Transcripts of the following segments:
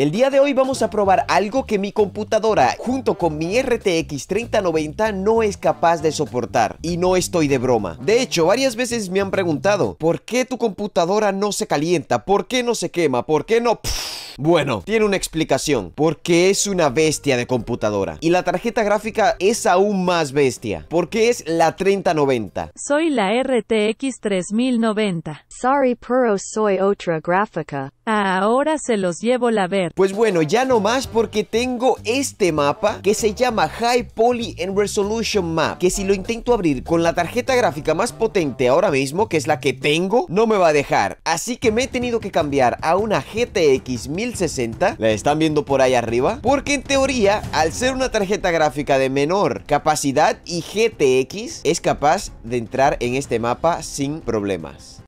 El día de hoy vamos a probar algo que mi computadora junto con mi RTX 3090 no es capaz de soportar y no estoy de broma. De hecho, varias veces me han preguntado, ¿por qué tu computadora no se calienta? ¿Por qué no se quema? ¿Por qué no... Bueno, tiene una explicación, porque es una bestia de computadora. Y la tarjeta gráfica es aún más bestia, porque es la 3090. Soy la RTX 3090. Sorry pero soy otra gráfica. Ahora se los llevo la ver. Pues bueno, ya no más porque tengo este mapa que se llama High Poly and Resolution Map, que si lo intento abrir con la tarjeta gráfica más potente ahora mismo, que es la que tengo, no me va a dejar. Así que me he tenido que cambiar a una GTX 1060, la están viendo por ahí arriba, porque en teoría, al ser una tarjeta gráfica de menor capacidad y GTX, es capaz de entrar en este mapa sin problemas.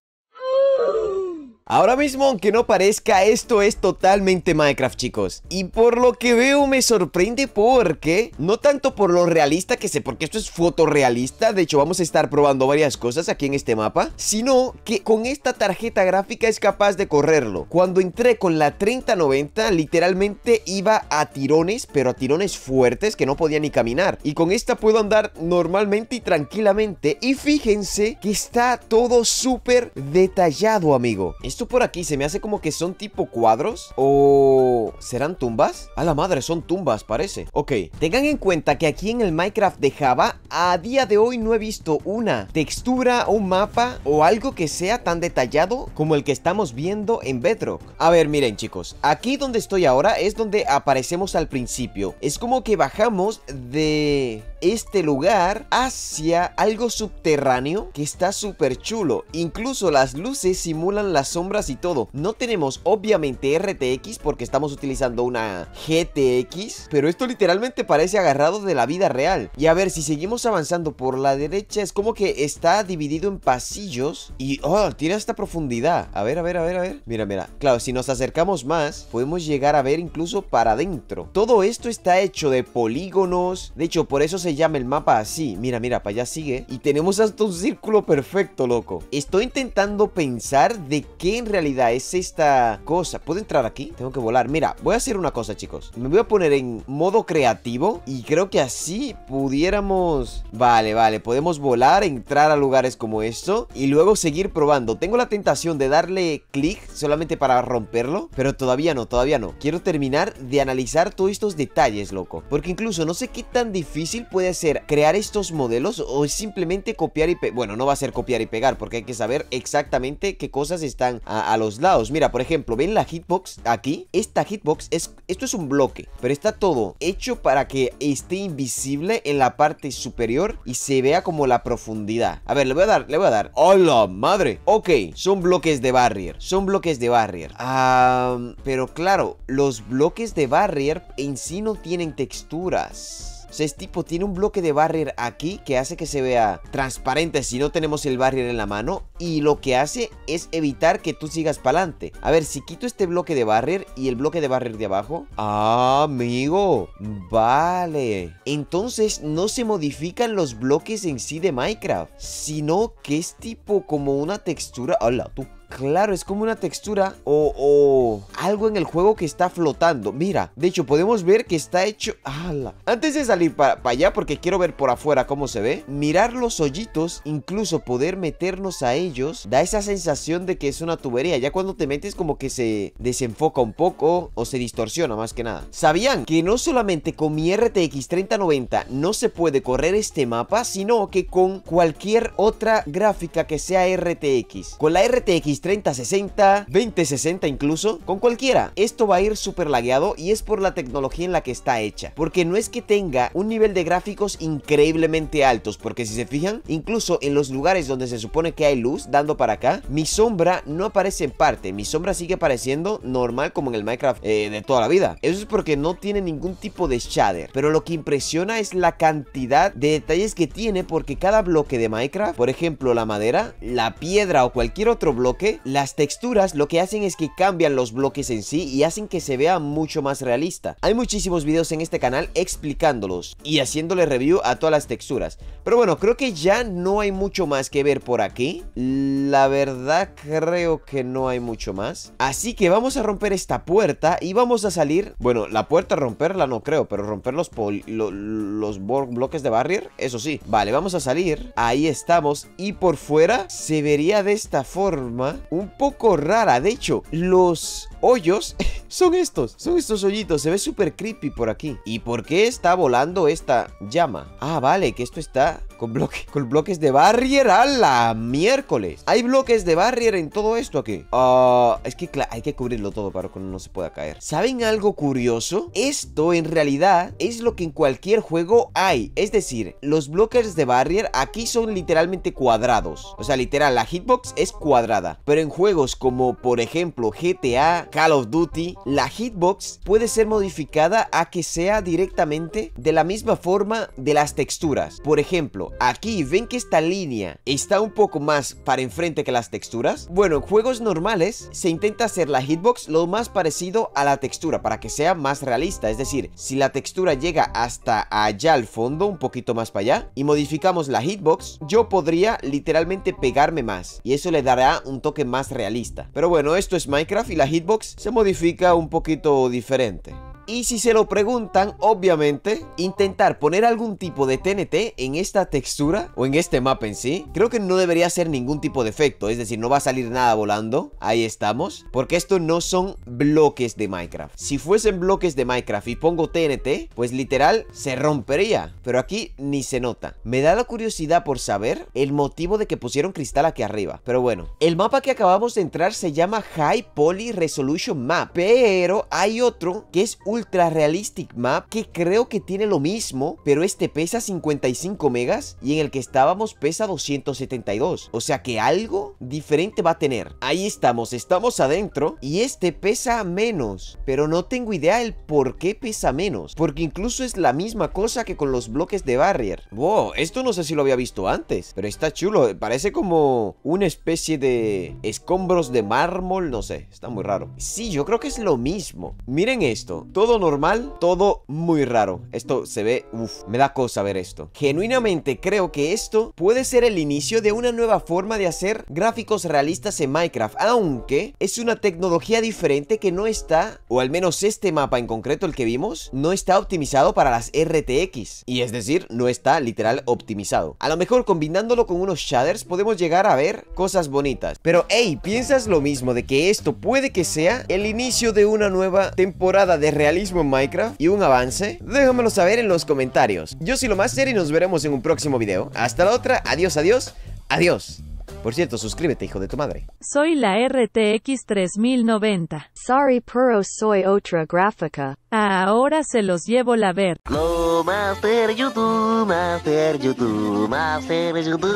Ahora mismo, aunque no parezca, esto es totalmente Minecraft, chicos. Y por lo que veo me sorprende porque, no tanto por lo realista que sé, porque esto es fotorrealista, de hecho vamos a estar probando varias cosas aquí en este mapa, sino que con esta tarjeta gráfica es capaz de correrlo. Cuando entré con la 3090, literalmente iba a tirones, pero a tirones fuertes que no podía ni caminar. Y con esta puedo andar normalmente y tranquilamente. Y fíjense que está todo súper detallado, amigo. Esto por aquí se me hace como que son tipo cuadros ¿O serán tumbas? A la madre, son tumbas, parece Ok, tengan en cuenta que aquí en el Minecraft de Java A día de hoy no he visto una textura, un mapa O algo que sea tan detallado como el que estamos viendo en Bedrock A ver, miren chicos Aquí donde estoy ahora es donde aparecemos al principio Es como que bajamos de este lugar hacia algo subterráneo que está súper chulo. Incluso las luces simulan las sombras y todo. No tenemos obviamente RTX porque estamos utilizando una GTX, pero esto literalmente parece agarrado de la vida real. Y a ver, si seguimos avanzando por la derecha es como que está dividido en pasillos y oh, tiene esta profundidad. A ver, a ver, a ver, a ver. Mira, mira. Claro, si nos acercamos más, podemos llegar a ver incluso para adentro. Todo esto está hecho de polígonos. De hecho, por eso se llama el mapa así. Mira, mira, para allá sigue. Y tenemos hasta un círculo perfecto, loco. Estoy intentando pensar de qué en realidad es esta cosa. ¿Puedo entrar aquí? Tengo que volar. Mira, voy a hacer una cosa, chicos. Me voy a poner en modo creativo. Y creo que así pudiéramos... Vale, vale. Podemos volar, entrar a lugares como esto. Y luego seguir probando. Tengo la tentación de darle clic solamente para romperlo. Pero todavía no, todavía no. Quiero terminar de analizar todos estos detalles, loco. Porque incluso no sé qué tan difícil puede ser crear estos modelos o simplemente copiar y pegar. Bueno, no va a ser copiar y pegar porque hay que saber exactamente qué cosas están a, los lados. Mira, por ejemplo, ¿ven la hitbox aquí? Esta hitbox es, esto es un bloque, pero está todo hecho para que esté invisible en la parte superior y se vea como la profundidad. A ver, le voy a dar, le voy a dar. ¡Hola, madre! Ok, son bloques de barrier, son bloques de barrier. Ah, pero claro, los bloques de barrier en sí no tienen texturas. O sea, es tipo, tiene un bloque de barrier aquí que hace que se vea transparente si no tenemos el barrier en la mano. Y lo que hace es evitar que tú sigas para adelante. A ver, si quito este bloque de barrier y el bloque de barrier de abajo. Ah, amigo. Vale. Entonces no se modifican los bloques en sí de Minecraft. Sino que es tipo como una textura. Hola, tú. Claro, es como una textura o, algo en el juego que está flotando. Mira, de hecho podemos ver que está hecho... ¡Hala! Antes de salir para allá, porque quiero ver por afuera cómo se ve, mirar los hoyitos, incluso poder meternos a ellos, da esa sensación de que es una tubería. Ya cuando te metes como que se desenfoca un poco o se distorsiona más que nada. ¿Sabían que no solamente con mi RTX 3090 no se puede correr este mapa, sino que con cualquier otra gráfica que sea RTX? Con la RTX 3060, 2060 incluso, con cualquiera. Esto va a ir súper lagueado y es por la tecnología en la que está hecha. Porque no es que tenga un nivel de gráficos increíblemente altos, porque si se fijan, incluso en los lugares donde se supone que hay luz dando para acá, mi sombra no aparece en parte, mi sombra sigue apareciendo normal como en el Minecraft eh, de toda la vida. Eso es porque no tiene ningún tipo de shader, pero lo que impresiona es la cantidad de detalles que tiene porque cada bloque de Minecraft, por ejemplo la madera, la piedra o cualquier otro bloque, las texturas lo que hacen es que cambian los bloques en sí y hacen que se vea mucho más realista. Hay muchísimos videos en este canal explicándolos y haciéndole review a todas las texturas. Pero bueno, creo que ya no hay mucho más que ver por aquí. La verdad creo que no hay mucho más. Así que vamos a romper esta puerta y vamos a salir... Bueno, la puerta romperla no creo, pero romper los, los bloques de barrier, eso sí. Vale, vamos a salir. Ahí estamos. Y por fuera se vería de esta forma un poco rara. De hecho, los hoyos son estos, son estos hoyitos, se ve súper creepy por aquí. ¿Y por qué está volando esta llama? Ah, vale, que esto está con, bloque, con bloques de barrier a la miércoles. Hay bloques de barrier en todo esto aquí. Ah, es que hay que cubrirlo todo para que no se pueda caer. ¿Saben algo curioso? Esto en realidad es lo que en cualquier juego hay. Es decir, los bloques de barrier aquí son literalmente cuadrados. O sea, literal, la hitbox es cuadrada. Pero en juegos como por ejemplo GTA, Call of Duty, la hitbox puede ser modificada a que sea directamente de la misma forma de las texturas. Por ejemplo, aquí ven que esta línea está un poco más para enfrente que las texturas. Bueno, en juegos normales se intenta hacer la hitbox lo más parecido a la textura para que sea más realista. Es decir, si la textura llega hasta allá al fondo, un poquito más para allá, y modificamos la hitbox, yo podría literalmente pegarme más. Y eso le dará un toque más realista. Pero bueno, esto es Minecraft y la hitbox se modifica un poquito diferente. Y si se lo preguntan, obviamente, intentar poner algún tipo de TNT en esta textura o en este mapa en sí, creo que no debería ser ningún tipo de efecto, es decir, no va a salir nada volando, ahí estamos, porque esto no son bloques de Minecraft. Si fuesen bloques de Minecraft y pongo TNT, pues literal se rompería, pero aquí ni se nota. Me da la curiosidad por saber el motivo de que pusieron cristal aquí arriba, pero bueno, el mapa que acabamos de entrar se llama High Poly Resolution Map, pero hay otro que es Ultra Realistic Map que creo que tiene lo mismo, pero este pesa 55 megas y en el que estábamos pesa 272. O sea que algo diferente va a tener. Ahí estamos, estamos adentro y este pesa menos, pero no tengo idea el por qué pesa menos, porque incluso es la misma cosa que con los bloques de barrier. Wow, esto no sé si lo había visto antes, pero está chulo, parece como una especie de escombros de mármol, no sé, está muy raro. Sí, yo creo que es lo mismo. Miren esto, todo normal, todo muy raro. Esto se ve, uff, me da cosa ver esto. Genuinamente creo que esto puede ser el inicio de una nueva forma de hacer gráficos realistas en Minecraft, aunque es una tecnología diferente que no está, o al menos este mapa en concreto, el que vimos, no está optimizado para las RTX. Y es decir, no está literal optimizado. A lo mejor combinándolo con unos shaders podemos llegar a ver cosas bonitas. Pero hey, ¿piensas lo mismo de que esto puede que sea el inicio de una nueva temporada de realidad en Minecraft y un avance? Déjamelo saber en los comentarios. Yo soy lo más serio y nos veremos en un próximo video. Hasta la otra, adiós, adiós, adiós. Por cierto, suscríbete, hijo de tu madre. Soy la RTX 3090. Sorry, pero soy otra gráfica. Ahora se los llevo la ver. No, Master YouTube, Master YouTube, Master YouTube.